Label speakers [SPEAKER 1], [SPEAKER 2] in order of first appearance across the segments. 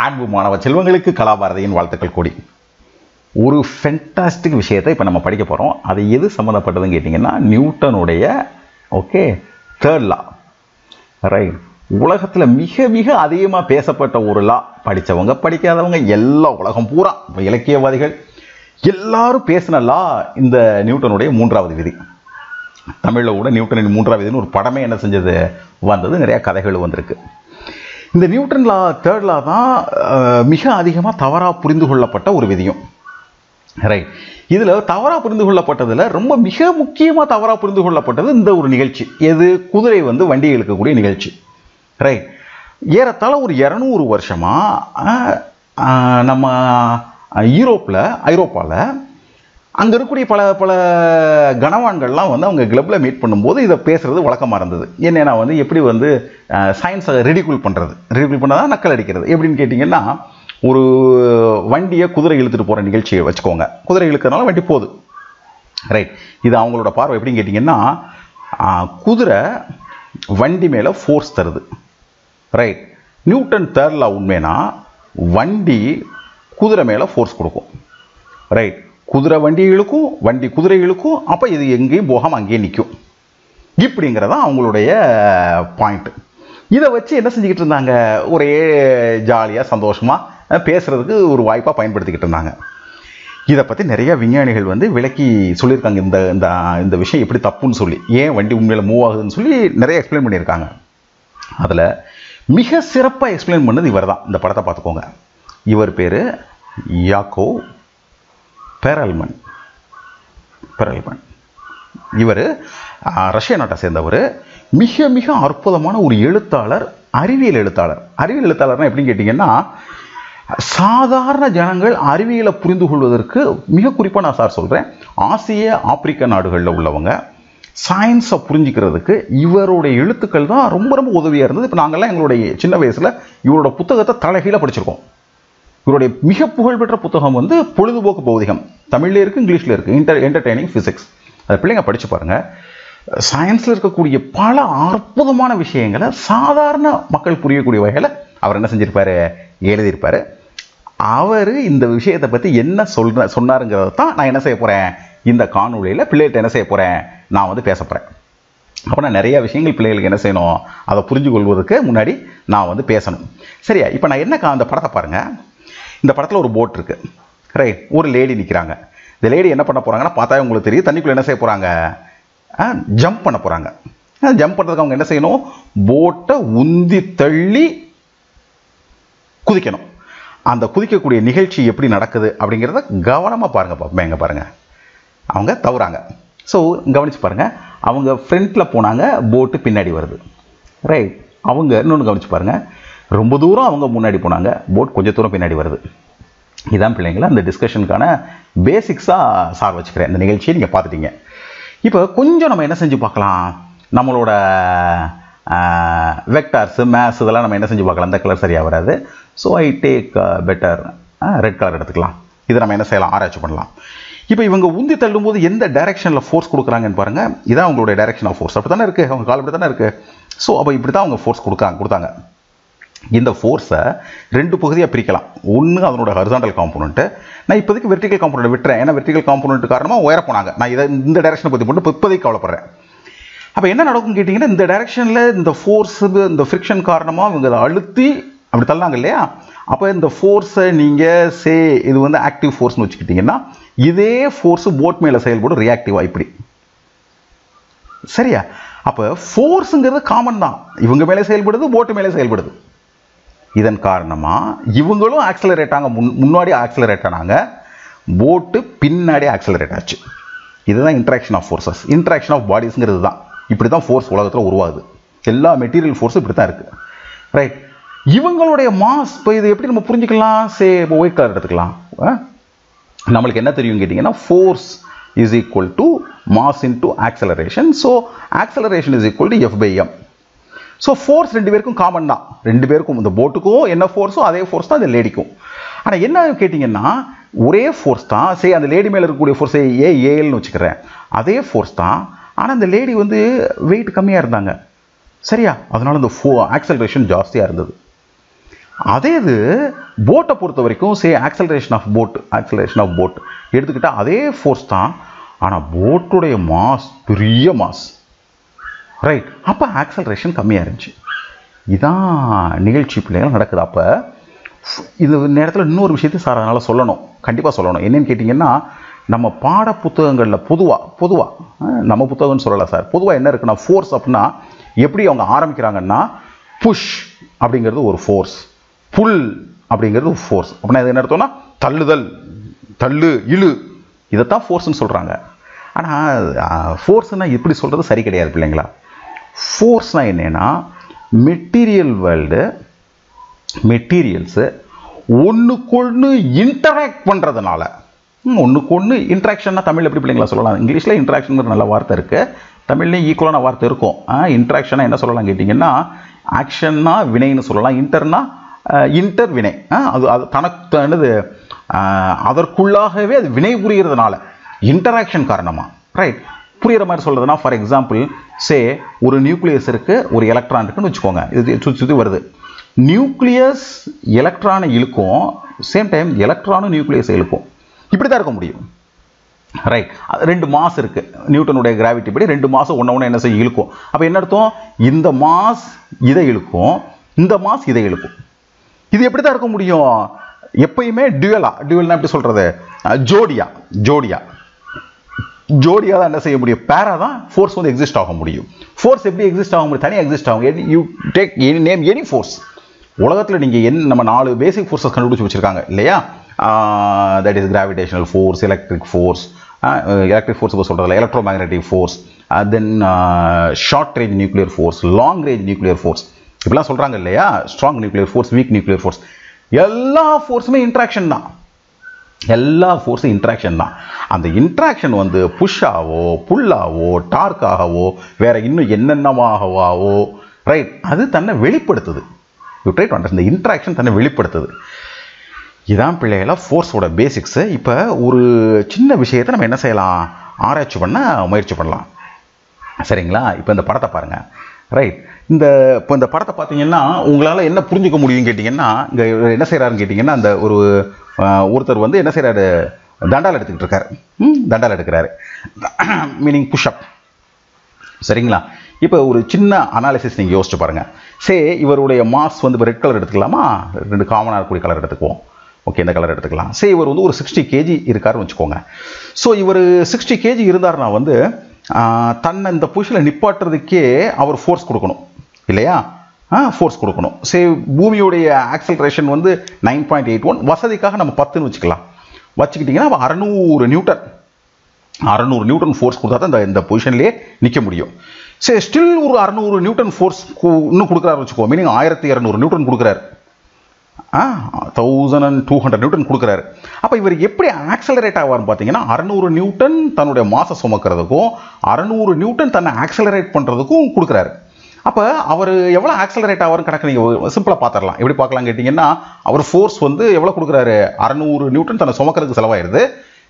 [SPEAKER 1] அன்பு மாணவ செல்வங்களுக்கு கலாபாரதியின் வாழ்த்துக்கள் கூடி. ஒரு ஃபென்டாஸ்டிக் விஷயத்தை இப்போ நம்ம படிக்க போகிறோம் அது எது சம்மந்தப்பட்டதுன்னு கேட்டிங்கன்னா நியூட்டனுடைய ஓகே தேர்ட் லா ரைட் உலகத்தில் மிக மிக அதிகமாக பேசப்பட்ட ஒரு லா படித்தவங்க படிக்காதவங்க எல்லா உலகம் பூரா இலக்கியவாதிகள் எல்லாரும் பேசின லா இந்த நியூட்டனுடைய மூன்றாவது விதி. தமிழில் கூட நியூட்டனின் மூன்றாவது விதின்னு ஒரு படமே என்ன செஞ்சது? வந்தது நிறையா கதைகள் வந்திருக்கு. இந்த நியூட்டன் லா தேர்ட் லா தான் மிக அதிகமாக தவறாக புரிந்து கொள்ளப்பட்ட ஒரு விதியும். ரைட் இதில் தவறாக புரிந்து கொள்ளப்பட்டதில் ரொம்ப மிக முக்கியமாக தவறாக புரிந்து கொள்ளப்பட்டது இந்த ஒரு நிகழ்ச்சி. எது? குதிரை வந்து வண்டி இழுக்கக்கூடிய நிகழ்ச்சி. ரைட் ஏறத்தாழ ஒரு இரநூறு வருஷமாக நம்ம யூரோப்பில் ஐரோப்பாவில் அங்கே இருக்கக்கூடிய பல பல கனவான்கள்லாம் வந்து அவங்க கிளப்பில் மீட் பண்ணும்போது இதை பேசுகிறது வழக்கமாக இருந்தது. என்னென்னா வந்து எப்படி வந்து சயின்ஸை ரெடிகுல் பண்ணுறது ரெடிகுல் தான் நக்கல் அடிக்கிறது? எப்படின்னு கேட்டிங்கன்னா ஒரு வண்டியை குதிரை இழுத்துட்டு போகிற நிகழ்ச்சியை வச்சுக்கோங்க. குதிரை இழுக்கிறதுனால வண்டி போகுது. ரைட் இது அவங்களோட பார்வை எப்படின்னு கேட்டிங்கன்னா குதிரை வண்டி மேலே ஃபோர்ஸ் தருது. ரைட் நியூட்டன் தேர்லா உண்மைனா வண்டி குதிரை மேலே ஃபோர்ஸ் கொடுக்கும். ரைட் குதிரை வண்டி இழுக்கும் வண்டி குதிரை இழுக்கும் அப்போ இது எங்கேயும் போகாமல் அங்கேயே நிற்கும் இப்படிங்கிறதான் அவங்களுடைய பாயிண்ட் இதை வச்சு என்ன செஞ்சுக்கிட்டு இருந்தாங்க? ஒரே ஜாலியாக சந்தோஷமாக பேசுகிறதுக்கு ஒரு வாய்ப்பாக பயன்படுத்திக்கிட்டு இருந்தாங்க. இதை பற்றி நிறைய விஞ்ஞானிகள் வந்து விளக்கி சொல்லியிருக்காங்க. இந்த இந்த இந்த விஷயம் எப்படி தப்புன்னு சொல்லி. ஏன் வண்டி உண்மையில் மூவ் ஆகுதுன்னு சொல்லி நிறைய எக்ஸ்பிளைன் பண்ணியிருக்காங்க. அதில் மிக சிறப்பாக எக்ஸ்பிளைன் பண்ணது இவர் தான் இந்த படத்தை பார்த்துக்கோங்க. இவர் பேர் யாக்கோ பெரல்மன். பெரல்மன். இவர் ரஷ்ய நாட்டை சேர்ந்தவர். மிக மிக அற்புதமான ஒரு எழுத்தாளர் அறிவியல் எழுத்தாளர். அறிவியல் எழுத்தாளர்னா எப்படின்னு கேட்டிங்கன்னா சாதாரண ஜனங்கள் அறிவியலை புரிந்து கொள்வதற்கு மிக குறிப்பாக நான் சார் சொல்கிறேன் ஆசிய ஆப்பிரிக்க நாடுகளில் உள்ளவங்க சயின்ஸை புரிஞ்சுக்கிறதுக்கு இவருடைய எழுத்துக்கள் தான் ரொம்ப ரொம்ப உதவியாக இருந்தது. இப்போ நாங்கள்லாம் எங்களுடைய சின்ன வயசில் இவரோட புத்தகத்தை தலைகீழ படிச்சிருக்கோம். இவருடைய மிக புகழ்பெற்ற புத்தகம் வந்து பொழுதுபோக்கு பௌதிகம். தமிழ்லேயே இருக்கு இங்கிலீஷில் இருக்கு. இன்டர் என்டர்டைனிங் ஃபிசிக்ஸ் அதை பிள்ளைங்க படித்து பாருங்கள் சயின்ஸில் இருக்கக்கூடிய பல அற்புதமான விஷயங்களை சாதாரண மக்கள் புரியக்கூடிய வகையில் அவர் என்ன செஞ்சிருப்பாரு? எழுதியிருப்பாரு. அவர் இந்த விஷயத்தை பற்றி என்ன சொல்ற சொன்னாருங்கிறத தான் நான் என்ன செய்ய போகிறேன் இந்த காணொளியில் பிள்ளைகிட்ட என்ன செய்ய போகிறேன் நான் வந்து பேச போகிறேன் அப்போ நான் நிறைய விஷயங்கள் பிள்ளைகளுக்கு என்ன செய்யணும்? அதை புரிஞ்சு கொள்வதற்கு முன்னாடி நான் வந்து பேசணும். சரியா? இப்போ நான் என்ன கா- அந்த படத்தை பாருங்கள் இந்த படத்தில் ஒரு போட் இருக்குது ரைட் ஒரு லேடி நிற்கிறாங்க இந்த லேடி என்ன பண்ண போகிறாங்கன்னா பார்த்தா உங்களுக்கு தெரியும் தண்ணிக்குள்ளே என்ன செய்ய போகிறாங்க ஜம்ப் பண்ண போகிறாங்க ஜம்ப் பண்ணுறதுக்கு அவங்க என்ன செய்யணும்? போட்டை உந்தி தள்ளி குதிக்கணும். அந்த குதிக்கக்கூடிய நிகழ்ச்சி எப்படி நடக்குது அப்படிங்கிறத கவனமாக பாருங்கள் பாப்பா எங்கே பாருங்கள் அவங்க தவறாங்க. ஸோ கவனிச்சு பாருங்கள் அவங்க ஃப்ரண்ட்டில் போனாங்க போட்டு பின்னாடி வருது. ரைட் அவங்க இன்னொன்று கவனிச்சு பாருங்கள் ரொம்ப தூரம் அவங்க முன்னாடி போனாங்க. போட் கொஞ்சம் தூரம் பின்னாடி வருது. இதான் பிள்ளைங்களை அந்த டிஸ்கஷனுக்கான பேசிக்ஸாக சார் வச்சுக்கிறேன். இந்த நிகழ்ச்சியை நீங்கள் பார்த்துட்டீங்க. இப்போ கொஞ்சம் நம்ம என்ன செஞ்சு பார்க்கலாம்? நம்மளோட வெக்டார்ஸு மேத்ஸ் இதெல்லாம் நம்ம என்ன செஞ்சு பார்க்கலாம்? இந்த கலர் சரியாக வராது. So I take better red colour எடுத்துக்கலாம். இதை நம்ம என்ன செய்யலாம்? ஆராய்ச்சி பண்ணலாம். இப்போ இவங்க உந்தி தள்ளும்போது எந்த டைரெக்ஷனில் ஃபோர்ஸ் கொடுக்குறாங்கன்னு பாருங்கள் இதான் அவங்களுடைய டைரெக்ஷன் ஆஃப் ஃபோர்ஸ் அப்படி தானே இருக்குது அவங்க கால் அப்படி தானே இருக்குது ஸோ அப்போ இப்படி தான் அவங்க ஃபோர்ஸ் கொடுக்காங்க கொடுத்தாங்க. இந்த ஃபோர்ஸை ரெண்டு பகுதியாக பிரிக்கலாம். ஒன்று அதனோட ஹரிசாண்டல் காம்போனண்ட்டு நான் இப்போதைக்கு வெர்டிகல் காம்போனண்ட் விட்டுறேன். ஏன்னா வெர்டிகல் காம்போனண்ட் காரணமாக உயர போனாங்க. நான் இதை இந்த டைரக்ஷனை பற்றி மட்டும் இப்போதைக்கு கவலைப்படுறேன். அப்போ என்ன நடக்கும் கேட்டிங்கன்னா இந்த டைரக்ஷனில் இந்த ஃபோர்ஸ் இந்த ஃப்ரிக்ஷன் காரணமாக இவங்க அதை அழுத்தி அப்படி தள்ளாங்க இல்லையா? அப்போ இந்த ஃபோர்ஸை நீங்கள் சே இது வந்து ஆக்டிவ் ஃபோர்ஸ்னு வச்சுக்கிட்டிங்கன்னா இதே ஃபோர்ஸு போட் மேலே செயல்படும் ரியாக்டிவாக இப்படி. சரியா? அப்போ ஃபோர்ஸுங்கிறது காமன் தான். இவங்க மேலே செயல்படுது போட்டு மேலே செயல்படுது. இதன் காரணமாக இவங்களும் ஆக்சலரேட் ஆங்க முன் முன்னாடி ஆக்சலரேட் ஆனாங்க. போட்டு பின்னாடி ஆக்சலரேட் ஆச்சு. இதுதான் interaction of forces interaction of பாடிஸ்ங்கிறது தான். இப்படி தான் ஃபோர்ஸ் உலகத்தில் உருவாகுது. எல்லா மெட்டீரியல் ஃபோர்ஸும் இப்படி தான் இருக்குது ரைட் இவங்களுடைய மாஸ் இப்போ இது எப்படி நம்ம புரிஞ்சுக்கலாம்? சே இப்போ ஒயிட் கலர் எடுத்துக்கலாம். ஆ? நம்மளுக்கு என்ன தெரியும் கேட்டிங்கன்னா force is equal to mass into acceleration so acceleration is equal to F by M so force ரெண்டு பேருக்கும் காமன் தான். ரெண்டு பேருக்கும் இந்த போட்டுக்கும் என்ன ஃபோர்ஸோ அதே ஃபோர்ஸ் தான் இந்த லேடிக்கும் ஆனால் என்ன கேட்டிங்கன்னா ஒரே ஃபோர்ஸ் தான். சரி அந்த லேடி மேலே இருக்கக்கூடிய ஃபோர்ஸ் ஏ ஏஎல்னு வச்சுக்கிறேன். அதே ஃபோர்ஸ் தான். ஆனால் அந்த லேடி வந்து வெயிட் கம்மியாக இருந்தாங்க. சரியா? அதனால் இந்த ஃபோ ஆக்சலரேஷன் ஜாஸ்தியாக இருந்தது. அதே இது போட்டை பொறுத்த வரைக்கும் say acceleration of boat acceleration of boat எடுத்துக்கிட்டால் அதே ஃபோர்ஸ் தான். ஆனால் போட்டுடைய மாஸ் பெரிய மாஸ் ரைட் அப்போ ஆக்சலரேஷன் கம்மியாக இருந்துச்சு. இதான் நிகழ்ச்சி பிள்ளைகள் நடக்குது. அப்போ இது நேரத்தில் இன்னொரு விஷயத்தையும் சார் அதனால் சொல்லணும். கண்டிப்பாக சொல்லணும். என்னென்னு கேட்டிங்கன்னா நம்ம பாட புத்தகங்களில் பொதுவாக பொதுவாக நம்ம புத்தகம்னு சொல்லலை சார் பொதுவாக என்ன இருக்குன்னா ஃபோர்ஸ் அப்படின்னா எப்படி அவங்க ஆரம்பிக்கிறாங்கன்னா புஷ் அப்படிங்கிறது ஒரு ஃபோர்ஸ் புல் அப்படிங்கிறது ஒரு ஃபோர்ஸ் அப்படின்னா இது என்ன அர்த்தம்னா தள்ளுதல் தள்ளு இழு. இதைத்தான் ஃபோர்ஸ்னு சொல்கிறாங்க ஆனால் ஃபோர்ஸ்னால் இப்படி சொல்கிறது சரி கிடையாது பிள்ளைங்களா? ஃபோர்ஸ்னால் என்னென்னா மெட்டீரியல் வேர்ல்டு மெட்டீரியல்ஸு ஒன்றுக்கொன்று இன்டராக்ட் பண்ணுறதுனால ஒன்றுக்கு ஒன்று இன்ட்ராக்ஷன்னா தமிழ் எப்படி பிள்ளைங்களா சொல்லலாம்? இங்கிலீஷில் இன்ட்ராக்ஷன் நல்ல வார்த்தை இருக்குது தமிழ்லேயும் ஈக்குவலான வார்த்தை இருக்கும். இன்ட்ராக்ஷனாக என்ன சொல்லலாம் கேட்டிங்கன்னா ஆக்ஷன்னா வினைன்னு சொல்லலாம். இன்டர்னா இன்டர் வினை அது அது தனக்கு அதற்குள்ளாகவே அது வினை புரிகிறதுனால இன்டராக்ஷன் காரணமாக ரைட் புரிகிற மாதிரி சொல்கிறதுனா ஃபார் எக்ஸாம்பிள் சே ஒரு நியூக்ளியஸ் இருக்குது ஒரு எலக்ட்ரான் இருக்குன்னு வச்சுக்கோங்க. இது சுற்றி சுற்றி வருது. நியூக்ளியஸ் எலக்ட்ரானை இழுக்கும் சேம் டைம் எலக்ட்ரானும் நியூக்ளியஸை இழுக்கும். இப்படி தான் இருக்க முடியும். ரைட் ரெண்டு மாஸ் இருக்குது நியூட்டனுடைய கிராவிட்டி படி ரெண்டு மாதம் ஒன்று ஒன்று என்ன செய்ய இழுக்கும். அப்போ என்ன அர்த்தம்? இந்த மாஸ் இதை இழுக்கும் இந்த மாஸ் இதை இழுக்கும். இது எப்படி தான் இருக்க முடியும்? எப்பயுமே டியூவலா டியூவல்னா எப்படி சொல்கிறது ஜோடியா ஜோடியா. ஜோடியாக தான் என்ன செய்ய முடியும்? பேரா தான் ஃபோர்ஸ் வந்து எக்ஸிஸ்ட் ஆக முடியும். ஃபோர்ஸ் எப்படி எக்ஸிஸ்ட் ஆக முடியும்? தனியாக எக்ஸிஸ்ட் ஆகும். You take any name any force உலகத்தில் நீங்கள் என் நம்ம நாலு பேசிக் ஃபோர்ஸஸ் கண்டுபிடிச்சி வச்சிருக்காங்க. இல்லையா? That is gravitational force electric force electric force சொல்கிறதில்ல electromagnetic force then short range nuclear force long range nuclear force இப்படிலாம் சொல்கிறாங்க இல்லையா? Strong nuclear force weak nuclear force எல்லா ஃபோர்ஸுமே இன்ட்ராக்ஷன் தான். எல்லா ஃபோர்ஸும் இன்ட்ராக்ஷன் தான். அந்த இன்ட்ராக்ஷன் வந்து புஷ்ஷாவோ புல்லாவோ டார்க்காகவோ வேறு இன்னும் என்னென்னமாகவாவோ ரைட் அது தன்னை வெளிப்படுத்துது. யூ ட்ரை டு அண்டர்ஸ்ட் இந்த இன்ட்ராக்ஷன் தன்னை வெளிப்படுத்துது. இதான் பிள்ளைகள ஃபோர்ஸோட பேசிக்ஸு இப்போ ஒரு சின்ன விஷயத்தை நம்ம என்ன செய்யலாம்? ஆராய்ச்சி பண்ண முயற்சி பண்ணலாம். சரிங்களா? இப்போ இந்த படத்தை பாருங்கள் ரைட் இந்த இப்போ இந்த படத்தை பார்த்தீங்கன்னா உங்களால் என்ன புரிஞ்சுக்க முடியும்னு கேட்டிங்கன்னா இங்கே என்ன செய்கிறாருன்னு கேட்டிங்கன்னா அந்த ஒரு ஒருத்தர் வந்து என்ன செய்கிறாரு தண்டால் எடுத்துக்கிட்டு இருக்காரு. தண்டால் எடுக்கிறாரு. மீனிங் புஷ்அப் சரிங்களா? இப்போ ஒரு சின்ன அனாலிசிஸ் நீங்கள் யோசிச்சு பாருங்கள் சே இவருடைய மாஸ் வந்து இப்போ ரெட் கலர் எடுத்துக்கலாமா? ரெண்டு காமனாக இருக்கக்கூடிய கலர் எடுத்துக்குவோம். ஓகே இந்த கலர் எடுத்துக்கலாம். சே இவர் வந்து ஒரு சிக்ஸ்டி கேஜி இருக்காருன்னு வச்சுக்கோங்க. ஸோ இவர் சிக்ஸ்டி கேஜி இருந்தார்னா வந்து தன்னை இந்த பொசிஷனில் நிப்பாட்டுறதுக்கே அவர் ஃபோர்ஸ் கொடுக்கணும். இல்லையா? ஃபோர்ஸ் கொடுக்கணும். சே பூமியுடைய ஆக்சலரேஷன் வந்து நைன் பாயிண்ட் எயிட் ஒன் வசதிக்காக நம்ம பத்துன்னு வச்சுக்கலாம். வச்சுக்கிட்டிங்கன்னா அறநூறு நியூட்டன் அறநூறு நியூட்டன் ஃபோர்ஸ் கொடுத்தா தான் இந்த பொசிஷன்லேயே நிற்க முடியும். சரி ஸ்டில் ஒரு அறநூறு நியூட்டன் ஃபோர்ஸ் இன்னும் கொடுக்குறாரு வச்சுக்கோ. மீனிங் ஆயிரத்தி இரநூறு நியூட்டன் கொடுக்குறாரு. A thousand and two hundred newton கொடுக்குறாரு. அப்போ இவர் எப்படி ஆக்சலரேட் ஆவார்னு பார்த்தீங்கன்னா அறநூறு நியூட்டன் தன்னுடைய மாசை சுமக்கிறதுக்கும் அறநூறு நியூட்டன் தன்னை ஆக்சலரேட் பண்ணுறதுக்கும் கொடுக்குறாரு. அப்போ அவர் எவ்வளோ ஆக்சலரேட் ஆகும் கணக்கு நீங்கள் சிம்பிளாக பார்த்துடலாம் எப்படி பார்க்கலாம் கேட்டிங்கன்னா அவர் ஃபோர்ஸ் வந்து எவ்வளோ கொடுக்குறாரு? அறநூறு நியூட்டன் தன்னை சுமக்கிறதுக்கு செலவாயிடுது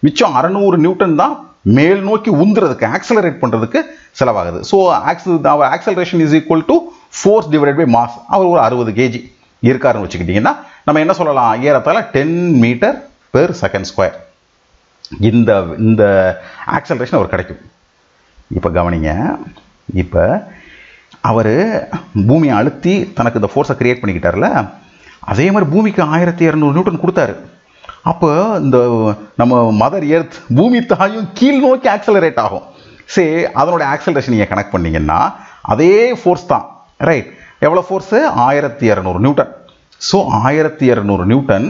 [SPEAKER 1] மிச்சம் அறநூறு நியூட்டன் தான் மேல் நோக்கி உந்துறதுக்கு ஆக்சலரேட் பண்ணுறதுக்கு செலவாகுது. So accel our acceleration is equal to force divide by mass அவர் ஒரு அறுபது கேஜி இருக்காருன்னு வச்சுக்கிட்டிங்கன்னா நம்ம என்ன சொல்லலாம்? ஏறத்தாழ ten metre per second square இந்த இந்த ஆக்சலரேஷன் அவர் கிடைக்கும். இப்போ கவனிங்க இப்போ அவர் பூமியை அழுத்தி தனக்கு இந்த ஃபோர்ஸை க்ரியேட் பண்ணிக்கிட்டார்ல அதே மாதிரி பூமிக்கு ஆயிரத்தி இரநூறு நியூட்டன் கொடுத்தாரு. அப்போ இந்த நம்ம மதர் எர்த் பூமி தாயும் கீழ் நோக்கி ஆக்சலரேட் ஆகும். சரி அதனோட ஆக்சலரேஷன் நீங்கள் கனெக்ட் பண்ணிங்கன்னா அதே ஃபோர்ஸ் தான் ரைட் எவ்வளோ ஃபோர்ஸு ஆயிரத்தி இரநூறு நியூட்டன். ஸோ ஆயிரத்தி இரநூறு நியூட்டன்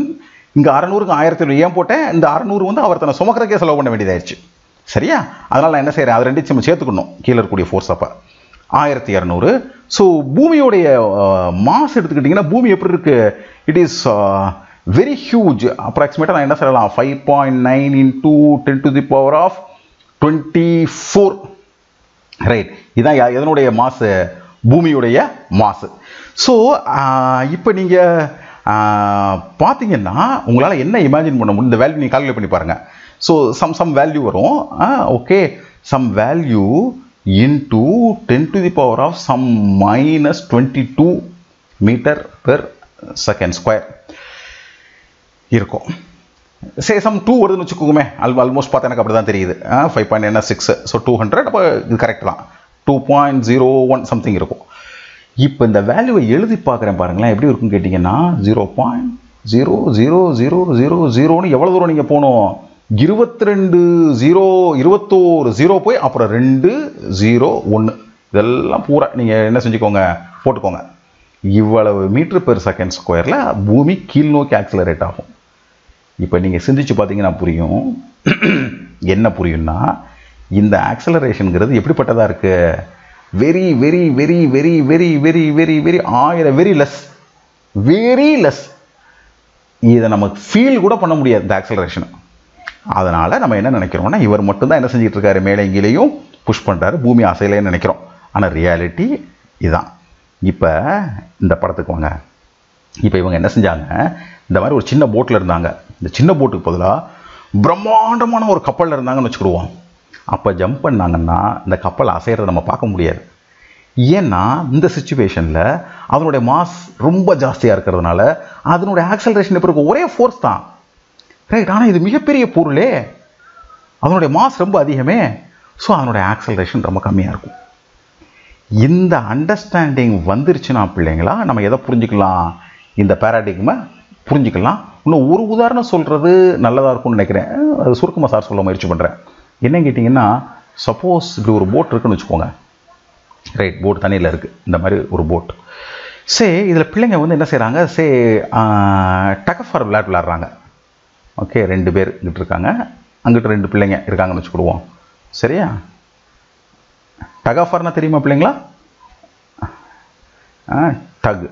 [SPEAKER 1] இங்கே அறநூறுக்கு ஆயிரத்தி இரநூறு ஏன் போட்டேன்? இந்த அறநூறு வந்து அவர் தன்னை சுமக்கிறக்கே செலவு பண்ண வேண்டியதாயிடுச்சு சரியா? அதனால் நான் என்ன செய்கிறேன் அது ரெண்டு நம்ம சேர்த்துக்கணும். கீழே இருக்கக்கூடிய ஃபோர்ஸ் அப்போ. ஆயிரத்தி இரநூறு. ஸோ பூமியோடைய மாஸ் எடுத்துக்கிட்டிங்கன்னா பூமி எப்படி இருக்கு? இட் இஸ் வெரி ஹியூஜ் அப்ராக்சிமேட்டாக நான் என்ன சொல்லலாம்? Five point nine into ten to the power of twenty four right இதான் எதனுடைய மாசு பூமியுடைய மாசு ஸோ இப்போ நீங்கள் பார்த்தீங்கன்னா உங்களால் என்ன இமேஜின் பண்ண முடியும்? இந்த வேல்யூ நீங்கள் கால்குலேட் பண்ணி பாருங்கள் ஸோ சம் சம் வேல்யூ வரும். Okay some value into ten to the power of some minus twenty two metre per second square இருக்கும். சே சம் டூ வருதுன்னு வச்சுக்கோமே அல் ஆல்மோஸ்ட் பார்த்தா எனக்கு அப்படி தான் தெரியுது ஃபைவ் பாயிண்ட் என்ன சிக்ஸ் ஸோ டூ ஹண்ட்ரட் அப்போ இது கரெக்ட் தான். Two point zero one something இருக்கும். இப்போ இந்த வேல்யூவை எழுதி பார்க்குறேன் பாருங்களேன் எப்படி இருக்குன்னு கேட்டிங்கன்னா zero point zero zero zero zero ஜீரோன்னு எவ்வளோ தூரம் நீங்கள் போகணும்? இருபத்தி ரெண்டு ஜீரோ இருபத்தோரு ஜீரோ போய் அப்புறம் ரெண்டு ஜீரோ ஒன்று இதெல்லாம் பூரா நீங்கள் என்ன செஞ்சுக்கோங்க போட்டுக்கோங்க. இவ்வளவு மீட்ரு பெர் செகண்ட் ஸ்கொயரில் பூமி கீழ் நோக்கி ஆக்சிலரேட் ஆகும். இப்போ நீங்கள் சிந்திச்சு பார்த்தீங்கன்னா புரியும். என்ன புரியும்னா இந்த ஆக்சலரேஷனுங்கிறது எப்படிப்பட்டதாக இருக்குது very very very very very very very very ஆயிரம் வெரி லெஸ் வெரி லெஸ் இதை நமக்கு ஃபீல் கூட பண்ண முடியாது இந்த ஆக்சலரேஷனை அதனால் நம்ம என்ன நினைக்கிறோம்னா இவர் மட்டும்தான் என்ன செஞ்சுட்டு இருக்காரு மேலே இங்கேயும் புஷ் பண்ணுறாரு பூமி ஆசையிலேயே நினைக்கிறோம். ஆனால் ரியாலிட்டி இதுதான் இப்போ இந்த படத்துக்கு வாங்க. இப்போ இவங்க என்ன செஞ்சாங்க? இந்த மாதிரி ஒரு சின்ன போட்டில் இருந்தாங்க. இந்த சின்ன போட்டுக்கு பதிலாக பிரம்மாண்டமான ஒரு கப்பலில் இருந்தாங்கன்னு வச்சுக்கிடுவோம். அப்போ ஜம்ப் பண்ணாங்கன்னா இந்த கப்பல் அசைகிறத நம்ம பார்க்க முடியாது. ஏன்னா இந்த சுச்சுவேஷனில் அதனுடைய மாஸ் ரொம்ப ஜாஸ்தியாக இருக்கிறதுனால அதனுடைய ஆக்சலரேஷன் இப்போ இருக்கும்? ஒரே ஃபோர்ஸ் தான். ரைட் ஆனால் இது மிகப்பெரிய பொருளே. அதனுடைய மாஸ் ரொம்ப அதிகமே. ஸோ அதனுடைய ஆக்சலரேஷன் ரொம்ப கம்மியாக இருக்கும். இந்த அண்டர்ஸ்டாண்டிங் வந்துருச்சுன்னா பிள்ளைங்களா நம்ம எதை புரிஞ்சுக்கலாம்? இந்த பேராடிக்மை புரிஞ்சுக்கலாம். இன்னும் ஒரு உதாரணம் சொல்கிறது நல்லதாக இருக்கும்னு நினைக்கிறேன். அது சுருக்கமாக சார் சொல்ல முயற்சி பண்ணுறேன் என்னன்னு கேட்டிங்கன்னா சப்போஸ் இப்படி ஒரு போட் இருக்குன்னு வச்சுக்கோங்க. ரைட் போட் தண்ணியில் இருக்குது இந்த மாதிரி ஒரு போட் சே இதில் பிள்ளைங்க வந்து என்ன செய்கிறாங்க சே டகஃபார் விளையாட்டு விளாட்றாங்க ஓகே ரெண்டு பேர் இங்கிட்டு இருக்காங்க அங்கிட்டு ரெண்டு பிள்ளைங்க இருக்காங்கன்னு வச்சுக்கிடுவோம். சரியா? டகாஃபார்னா தெரியுமா பிள்ளைங்களா? டக்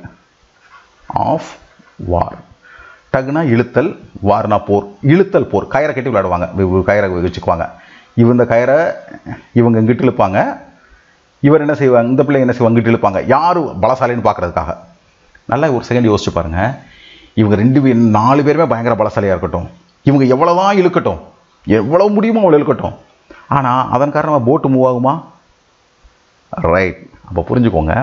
[SPEAKER 1] ஆஃப் வார் டக்னா இழுத்தல் வார்னா போர். இழுத்தல் போர். கயிறை கட்டி விளையாடுவாங்க. கயிறை வச்சுக்குவாங்க. இவங்க கயிறை இவங்க இங்கிட்டு இழுப்பாங்க. இவர் என்ன செய்வாங்க? இந்த பிள்ளைங்க என்ன செய்வாங்க? இங்கிட்டு இழுப்பாங்க. யாரும் பலசாலின்னு பார்க்கறதுக்காக. நல்லா ஒரு செகண்ட் யோசிச்சு பாருங்கள் இவங்க ரெண்டு பேர் நாலு பேருமே பயங்கர பலசாலியாக இருக்கட்டும். இவங்க எவ்வளோதான் இழுக்கட்டும். எவ்வளோ முடியுமோ அவ்வளோ இழுக்கட்டும். ஆனால் அதன் காரணமாக போட்டு மூவ் ஆகுமா? ரைட் அப்போ புரிஞ்சுக்கோங்க.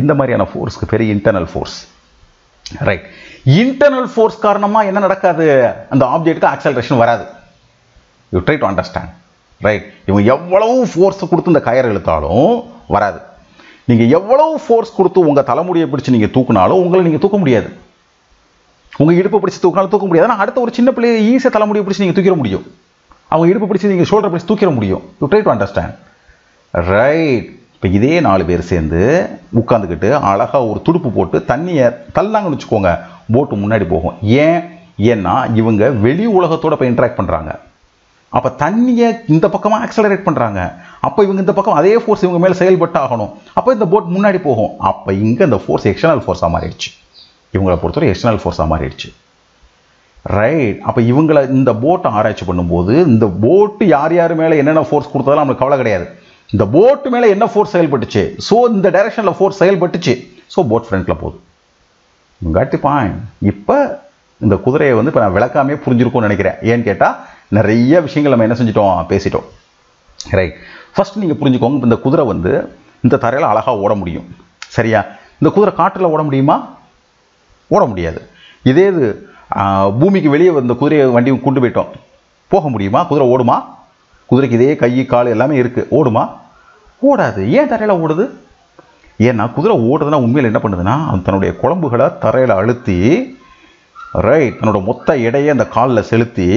[SPEAKER 1] இந்த மாதிரியான ஃபோர்ஸ்க்கு பெரிய internal force right internal force காரணமாக என்ன நடக்காது? அந்த ஆப்ஜெக்ட்டுக்கு ஆக்சலரேஷன் வராது. You try to understand right இவங்க எவ்வளவு ஃபோர்ஸ் கொடுத்து இந்த கயர் இழுத்தாலும் வராது. நீங்கள் எவ்வளவு ஃபோர்ஸ் கொடுத்து உங்கள் தலைமுடியை பிடிச்சி நீங்கள் தூக்குனாலும் உங்களை நீங்கள் தூக்க முடியாது. உங்கள் இடுப்பை பிடிச்சி தூக்கினாலும் தூக்க முடியாது. ஆனால் அடுத்த ஒரு சின்ன பிள்ளையை ஈஸியாக தலைமுடியை பிடிச்சி நீங்கள் தூக்கிட முடியும். அவங்க இடுப்பு பிடிச்சி நீங்கள் ஷோல்டர் பிடிச்சி தூக்கிட முடியும். You try to understand right இப்போ இதே நாலு பேர் சேர்ந்து உட்காந்துக்கிட்டு அழகாக ஒரு துடுப்பு போட்டு தண்ணியை தள்ளாங்கன்னு வச்சுக்கோங்க. போட்டு முன்னாடி போகும். ஏன்? ஏன்னா இவங்க வெளி உலகத்தோட போய் இன்ட்ராக்ட் பண்ணுறாங்க அப்போ தண்ணியை இந்த பக்கமாக ஆக்சலரேட் பண்ணுறாங்க அப்போ இவங்க இந்த பக்கம் அதே ஃபோர்ஸ் இவங்க மேலே செயல்பட்டு ஆகணும் அப்போ இந்த போட் முன்னாடி போகும். அப்போ இங்கே இந்த ஃபோர்ஸ் எக்ஸ்டர்னல் ஃபோர்ஸாக மாறிடுச்சு. இவங்களை பொறுத்தவரை எக்ஸ்டர்னல் ஃபோர்ஸாக மாறிடுச்சு. ரைட் அப்போ இவங்களை இந்த போட்டை ஆராய்ச்சி பண்ணும்போது இந்த போட்டு யார் யார் மேலே என்னென்ன ஃபோர்ஸ் கொடுத்ததாலும் நம்மளுக்கு கவலை கிடையாது. இந்த போட்டு மேலே என்ன ஃபோர்ஸ் செயல்பட்டுச்சு? ஸோ இந்த டைரக்ஷனில் ஃபோர்ஸ் செயல்பட்டுச்சு. ஸோ போட் ஃப்ரண்ட்டில் போகுது. காட்டி பாயிண்ட் இப்போ இந்த குதிரையை வந்து இப்போ நான் விளக்காமே புரிஞ்சிருக்கும்னு நினைக்கிறேன். ஏன்னு கேட்டால் நிறைய விஷயங்கள் நம்ம என்ன செஞ்சிட்டோம்? பேசிட்டோம். ரைட் ஃபர்ஸ்ட் நீங்கள் புரிஞ்சுக்கோங்க இந்த குதிரை வந்து இந்த தரையில் அழகாக ஓட முடியும். சரியா? இந்த குதிரை காற்றில் ஓட முடியுமா? ஓட முடியாது இதே இது பூமிக்கு வெளியே வந்த குதிரையை வண்டி கொண்டு போயிட்டோம். போக முடியுமா? குதிரை ஓடுமா? குதிரைக்கு இதே கை கால் எல்லாமே இருக்குது ஓடுமா? ஓடாது. ஏன் தரையில் ஓடுது? ஏன்னா குதிரை ஓடுதுன்னா உண்மையில் என்ன பண்ணுதுன்னா தன்னுடைய குழம்புகளை தரையில் அழுத்தி ரைட் தன்னோட மொத்த எடையை அந்த காலில் செலுத்தி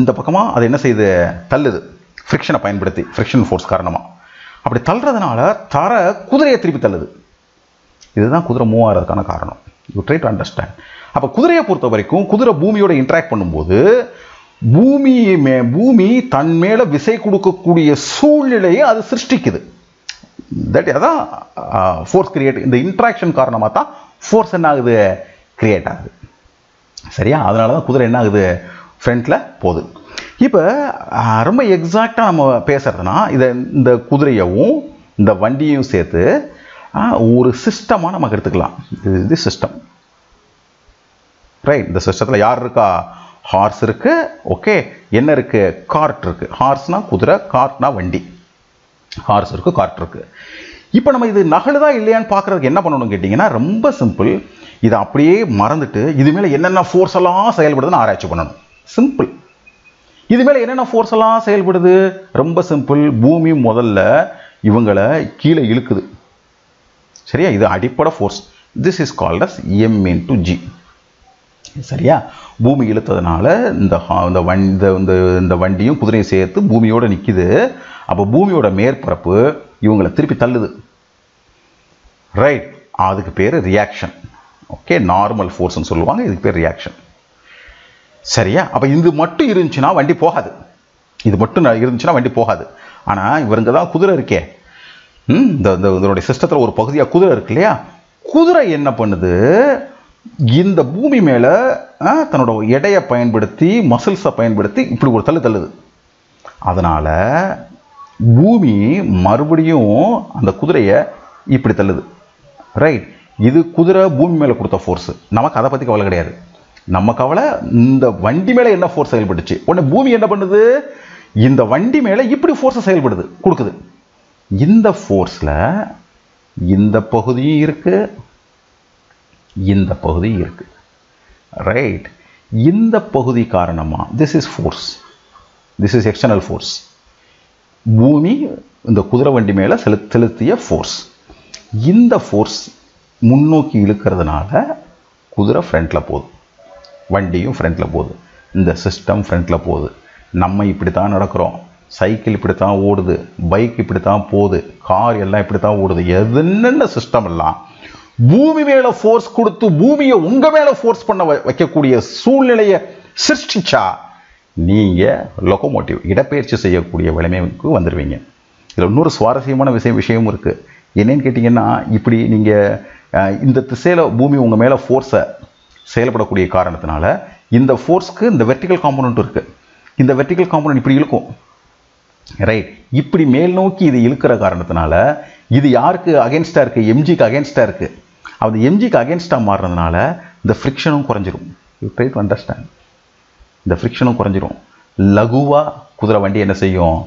[SPEAKER 1] இந்த பக்கமாக அது என்ன செய்யுது? தள்ளுது. ஃப்ரிக்ஷனை பயன்படுத்தி ஃப்ரிக்ஷன் ஃபோர்ஸ் காரணமாக அப்படி தள்ளுறதுனால தர குதிரையை திருப்பி தள்ளுது. இதுதான் குதிரை மூவ் ஆகிறதுக்கான காரணம். யூ ட்ரை டு அண்டர்ஸ்டாண்ட் அப்போ குதிரையை பொறுத்த வரைக்கும் குதிரை பூமியோட இன்ட்ராக்ட் பண்ணும்போது பூமி மே பூமி தன் மேலே விசை கொடுக்கக்கூடிய சூழ்நிலையை அது சிருஷ்டிக்குது. தட் அதான் ஃபோர்ஸ் கிரியேட் இந்த இன்ட்ராக்ஷன் காரணமாக தான் ஃபோர்ஸ் என்ன ஆகுது? கிரியேட் ஆகுது. சரியா? அதனால தான் குதிரை என்ன ஆகுது? ஃப்ரண்ட்டில் போகுது. இப்போ ரொம்ப எக்ஸாக்டாக நம்ம பேசுகிறதுனா இதை இந்த குதிரையவும் இந்த வண்டியையும் சேர்த்து ஒரு சிஸ்டமாக நமக்கு எடுத்துக்கலாம் இது இது சிஸ்டம் ரைட் இந்த சிஸ்டத்தில் யார் இருக்கா? ஹார்ஸ் இருக்குது ஓகே என்ன இருக்குது கார்ட் இருக்குது ஹார்ஸ்னா குதிரை கார்ட்னா வண்டி. ஹார்ஸ் இருக்குது கார்ட் இருக்குது இப்போ நம்ம இது நகழுதா இல்லையான்னு பார்க்குறதுக்கு என்ன பண்ணணும் கேட்டிங்கன்னா ரொம்ப சிம்பிள் இதை அப்படியே மறந்துட்டு இது மேலே என்னென்ன ஃபோர்ஸ் எல்லாம் செயல்படுதுன்னு ஆராய்ச்சி பண்ணணும். சிம்பிள் இது மேலே என்னென்ன ஃபோர்ஸ் எல்லாம் செயல்படுது? ரொம்ப சிம்பிள் பூமி முதல்ல இவங்களை கீழே இழுக்குது. சரியா? இது அடிப்படை force this is called as M into G சரியா? பூமி இழுத்ததுனால இந்த ஹா- இந்த வண்டி இந்த இந்த இந்த வண்டியும் குதிரையும் சேர்த்து பூமியோடு நிற்கிது அப்போ பூமியோட மேற்பரப்பு இவங்களை திருப்பி தள்ளுது. ரைட் அதுக்கு பேர் ரியாக்ஷன் ஓகே நார்மல் ஃபோர்ஸ்னு சொல்லுவாங்க. இதுக்கு பேர் ரியாக்ஷன் சரியா? அப்போ இது மட்டும் இருந்துச்சுன்னா வண்டி போகாது. இது மட்டும் இருந்துச்சுன்னா வண்டி போகாது. ஆனால் இவருங்க தான் குதிரை இருக்கே. இந்த இந்த இதனுடைய சிஸ்டத்தில் ஒரு பகுதியாக குதிரை இருக்கு இல்லையா? குதிரை என்ன பண்ணுது? இந்த பூமி மேலே தன்னோட எடையை பயன்படுத்தி மசில்ஸை பயன்படுத்தி இப்படி ஒரு தள்ளு தள்ளுது. அதனால் பூமி மறுபடியும் அந்த குதிரையை இப்படி தள்ளுது. ரைட் இது குதிரை பூமி மேலே கொடுத்த ஃபோர்ஸு நமக்கு அதை பற்றி கவலை கிடையாது. நம்ம கவலை இந்த வண்டி மேலே என்ன ஃபோர்ஸ் செயல்பட்டுச்சு? உடனே பூமி என்ன பண்ணுது? இந்த வண்டி மேலே இப்படி ஃபோர்ஸை செயல்படுது கொடுக்குது. இந்த ஃபோர்ஸில் இந்த பகுதியும் இருக்குது இந்த பகுதியும் இருக்குது ரைட் இந்த பகுதி காரணமாக this is force this is external force பூமி இந்த குதிரை வண்டி மேலே செலு செலுத்திய ஃபோர்ஸ் இந்த ஃபோர்ஸ் முன்னோக்கி இழுக்கிறதுனால குதிரை ஃப்ரண்ட்டில் போகுது. வண்டியும் ஃப்ரண்ட்டில் போகுது. இந்த சிஸ்டம் ஃப்ரண்ட்டில் போகுது. நம்ம இப்படி தான் நடக்கிறோம். சைக்கிள் இப்படி தான் ஓடுது பைக் இப்படி தான் போகுது கார் எல்லாம் இப்படி தான் ஓடுது. என்னென்ன சிஸ்டம் எல்லாம் பூமி மேலே ஃபோர்ஸ் கொடுத்து பூமியை உங்கள் மேலே ஃபோர்ஸ் பண்ண வைக்கக்கூடிய சூழ்நிலையை சிருஷ்டிச்சா நீங்கள் லொகோமோட்டிவ் இடப்பெயர்ச்சி செய்யக்கூடிய விலைமைக்கு வந்துடுவீங்க இதில் இன்னொரு சுவாரஸ்யமான விஷயம் விஷயமும் இருக்குது என்னன்னு கேட்டிங்கன்னா இப்படி நீங்கள் இந்த திசையில் பூமி உங்கள் மேலே ஃபோர்ஸை செயல்படக்கூடிய காரணத்தினால இந்த ஃபோர்ஸ்க்கு இந்த வெர்டிக்கல் காம்பனண்ட் இருக்குது இந்த வெர்டிக்கல் காம்பனண்ட் இப்படி இருக்கும் ரைட் இப்படி மேல் நோக்கி இது இழுக்கிற காரணத்தினால இது யாருக்கு அகேன்ஸ்டாக இருக்குது எம்ஜிக்கு அகேன்ஸ்டாக இருக்குது அது எம்ஜிக்கு அகேன்ஸ்டாக மாறுறதுனால இந்த ஃப்ரிக்ஷனும் குறைஞ்சிரும். யூ ட்ரை டு அண்டர்ஸ்டாண்ட் இந்த ஃப்ரிக்ஷனும் குறைஞ்சிரும். லகுவாக குதிரை வண்டி என்ன செய்யும்?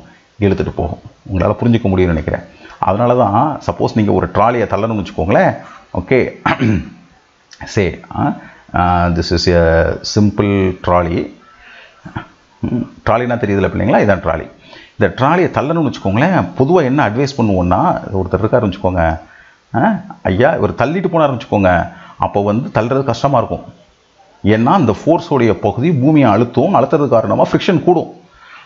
[SPEAKER 1] இழுத்துட்டு போகும். உங்களால் புரிஞ்சுக்க முடியும்னு நினைக்கிறேன். அதனால தான் சப்போஸ் நீங்கள் ஒரு ட்ராலியை தள்ளணும்னு வச்சுக்கோங்களேன். Okay say this is a simple trolley ட்ராலினா தெரியுதுல பிள்ளைங்களா? இதான் ட்ராலி இந்த ட்ராலியை தள்ளணும்னு வச்சுக்கோங்களேன். பொதுவாக என்ன அட்வைஸ் பண்ணுவோன்னா ஒருத்தர் இருக்காருன்னு வச்சுக்கோங்க. ஆ, ஐயா இவர் தள்ளிட்டு போனாருன்னு வச்சுக்கோங்க. அப்போ வந்து தள்ளுறது கஷ்டமாக இருக்கும். ஏன்னா அந்த ஃபோர்ஸோடைய பகுதி பூமியை அழுத்தும் அழுத்துறது காரணமாக ஃப்ரிக்ஷன் கூடும்.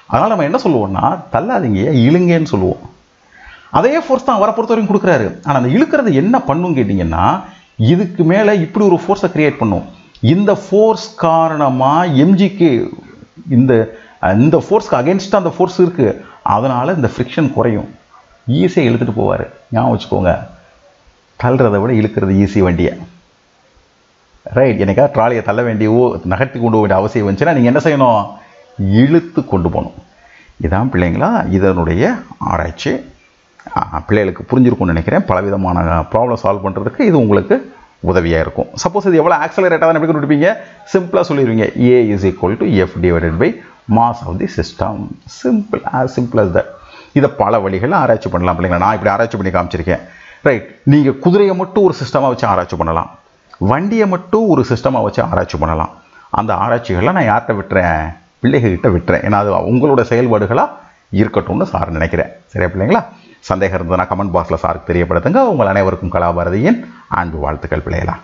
[SPEAKER 1] அதனால் நம்ம என்ன சொல்லுவோம்னா தள்ளாதீங்க இழுங்கன்னு சொல்லுவோம். அதே ஃபோர்ஸ் தான் வர பொறுத்த வரைக்கும் கொடுக்குறாரு. ஆனால் அந்த இழுக்கிறது என்ன பண்ணும் கேட்டிங்கன்னா இதுக்கு மேலே இப்படி ஒரு ஃபோர்ஸை க்ரியேட் பண்ணும். இந்த ஃபோர்ஸ் காரணமாக எம்ஜிக்கு இந்த இந்த ஃபோர்ஸ்க்கு அகேன்ஸ்டாக அந்த ஃபோர்ஸ் இருக்குது அதனால் இந்த ஃப்ரிக்ஷன் குறையும். ஈஸியாக இழுத்துட்டு போவார். ஞாபகம் வச்சுக்கோங்க. தள்ளுறதை விட இழுக்கிறது ஈஸி வண்டியை. ரைட் எனக்கா ட்ராலியை தள்ள வேண்டியவோ நகர்த்தி கொண்டு போக வேண்டிய அவசியம் வந்துச்சுன்னா நீங்கள் என்ன செய்யணும்? இழுத்து கொண்டு போகணும். இதான் பிள்ளைங்களா இதனுடைய ஆராய்ச்சி. பிள்ளைகளுக்கு புரிஞ்சிருக்கும்னு நினைக்கிறேன். பலவிதமான ப்ராப்ளம் சால்வ் பண்ணுறதுக்கு இது உங்களுக்கு உதவியாக இருக்கும். சப்போஸ் இது எவ்வளோ ஆக்சலரேட்டாக தான் எப்படி கொடுப்பீங்க சிம்பிளாக சொல்லிடுவீங்க A is equal to F divided by mass of the system simple as simple as that இதை பல வழிகளில் ஆராய்ச்சி பண்ணலாம் பிள்ளைங்களா. நான் இப்படி ஆராய்ச்சி பண்ணி காமிச்சிருக்கேன். ரைட் நீங்கள் குதிரையை மட்டும் ஒரு சிஸ்டமாக வச்சு ஆராய்ச்சி பண்ணலாம். வண்டியை மட்டும் ஒரு சிஸ்டமாக வச்சு ஆராய்ச்சி பண்ணலாம். அந்த ஆராய்ச்சிகளை நான் யார்கிட்ட விட்டுறேன்? பிள்ளைகள்கிட்ட விட்டுறேன். ஏன்னா அது உங்களோட செயல்பாடுகளாக இருக்கட்டும்னு சார் நினைக்கிறேன். சரியா பிள்ளைங்களா? சந்தேகம் இருந்ததுன்னா கமெண்ட் பாக்ஸில் சாருக்கு தெரியப்படுத்துங்க. உங்கள் அனைவருக்கும் கலாபாரதியின் அன்பு வாழ்த்துக்கள் பிள்ளைகளா